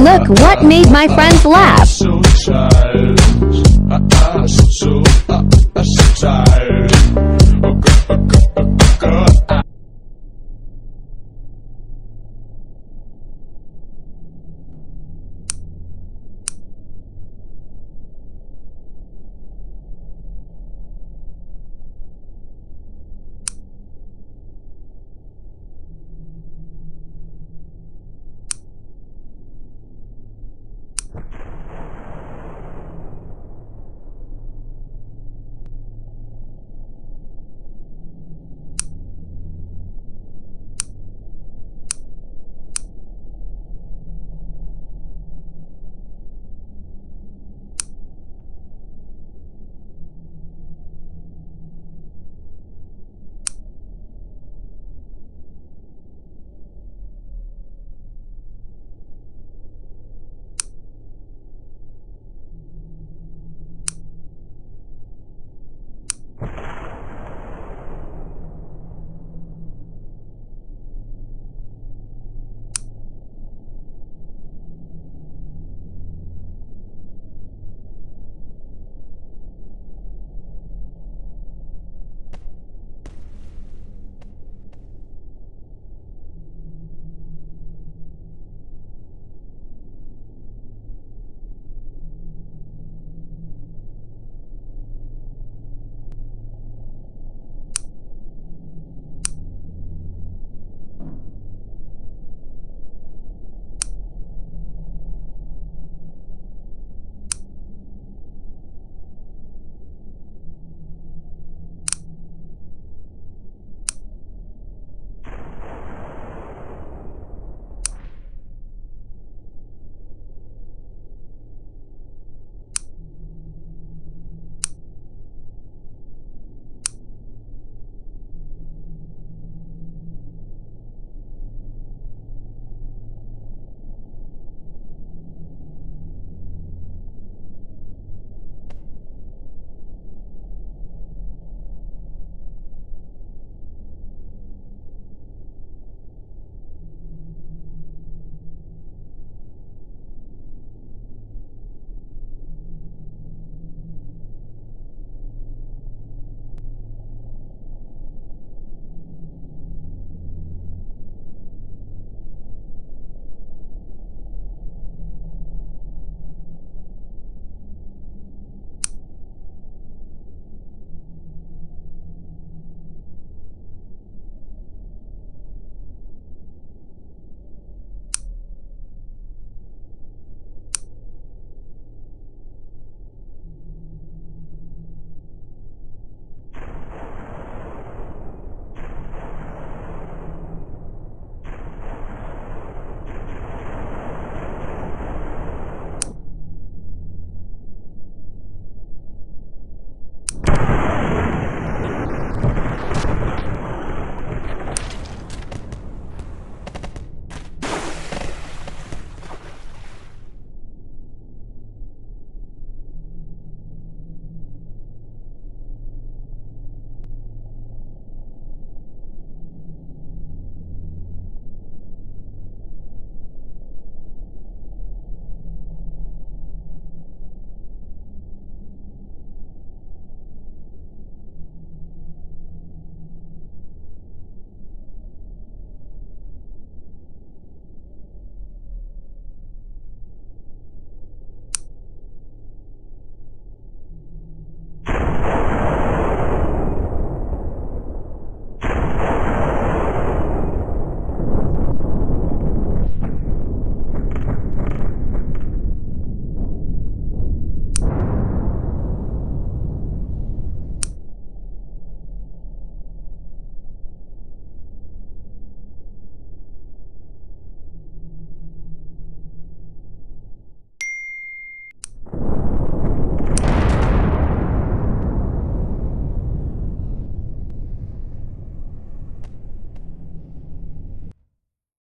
Look what made my friends laugh.